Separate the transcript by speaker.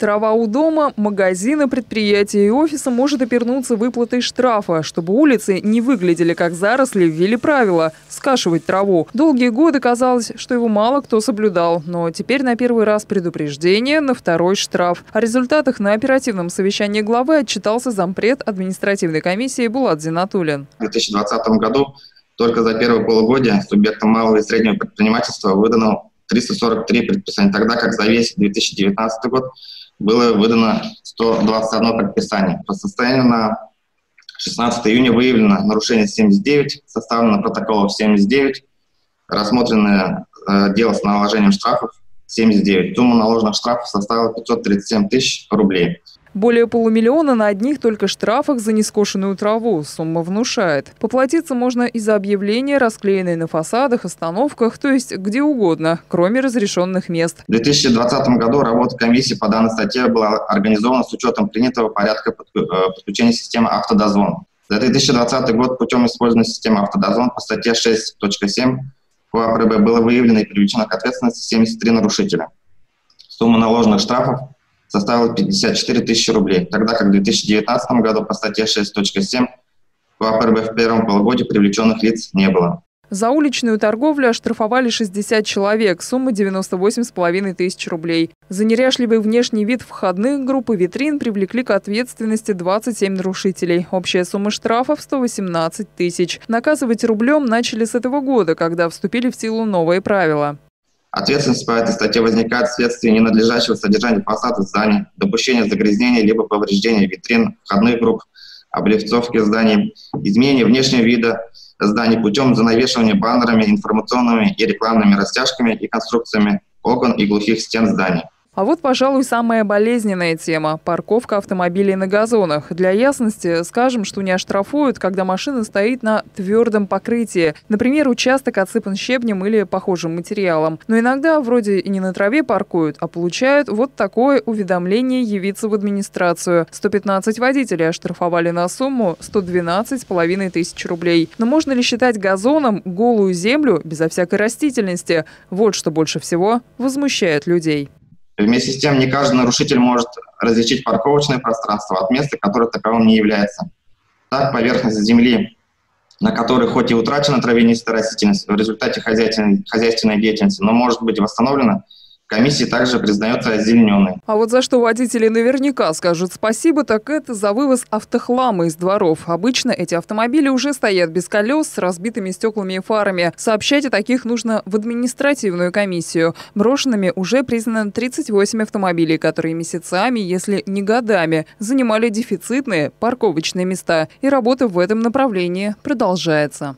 Speaker 1: Трава у дома, магазина, предприятия и офиса может опернуться выплатой штрафа. Чтобы улицы не выглядели как заросли, ввели правила – скашивать траву. Долгие годы казалось, что его мало кто соблюдал. Но теперь на первый раз предупреждение, на второй штраф. О результатах на оперативном совещании главы отчитался зампред административной комиссии Булат Зинатулин.
Speaker 2: В 2020 году только за первое полугодие субъектам малого и среднего предпринимательства выдано 343 предписания, тогда как за весь 2019 год было выдано 121 предписание. По состоянию на 16 июня выявлено нарушение 79, составлено протоколов 79, рассмотрено э, дело с наложением штрафов 79. Сумма наложенных штрафов составила 537 тысяч рублей.
Speaker 1: Более полумиллиона на одних только штрафах за нескошенную траву. Сумма внушает. Поплатиться можно и за объявления, расклеенные на фасадах, остановках, то есть где угодно, кроме разрешенных мест.
Speaker 2: В 2020 году работа комиссии по данной статье была организована с учетом принятого порядка э, подключения системы «Автодозвон». За 2020 год путем использования системы «Автодозвон» по статье 6.7 по АПРБ было выявлено и привлечено к ответственности 73 нарушителя. Сумма наложенных штрафов составила 54 тысячи рублей, тогда как в 2019 году по статье 6.7 по АПРБ в первом полугодии привлеченных лиц не было.
Speaker 1: За уличную торговлю оштрафовали 60 человек, сумма 98,5 тысяч рублей. За неряшливый внешний вид входных групп и витрин привлекли к ответственности 27 нарушителей. Общая сумма штрафов – 118 тысяч. Наказывать рублем начали с этого года, когда вступили в силу новые правила.
Speaker 2: Ответственность по этой статье возникает вследствие ненадлежащего содержания фасада зданий, допущения загрязнения либо повреждения витрин, входных групп, облицовки зданий, изменения внешнего вида зданий путем занавешивания баннерами, информационными и рекламными растяжками и конструкциями окон и глухих стен зданий.
Speaker 1: А вот, пожалуй, самая болезненная тема – парковка автомобилей на газонах. Для ясности скажем, что не оштрафуют, когда машина стоит на твердом покрытии. Например, участок отсыпан щебнем или похожим материалом. Но иногда вроде и не на траве паркуют, а получают вот такое уведомление явиться в администрацию. 115 водителей оштрафовали на сумму 112,5 тысяч рублей. Но можно ли считать газоном голую землю безо всякой растительности? Вот что больше всего возмущает людей.
Speaker 2: Вместе с тем, не каждый нарушитель может различить парковочное пространство от места, которое таковым не является. Так, поверхность земли, на которой хоть и утрачена травянистая растительность в результате хозяйственной, хозяйственной деятельности, но может быть восстановлена – комиссии также признается озелененной.
Speaker 1: А вот за что водители наверняка скажут спасибо, так это за вывоз автохлама из дворов. Обычно эти автомобили уже стоят без колес, с разбитыми стеклами и фарами. Сообщать о таких нужно в административную комиссию. Брошенными уже признано 38 автомобилей, которые месяцами, если не годами, занимали дефицитные парковочные места. И работа в этом направлении продолжается.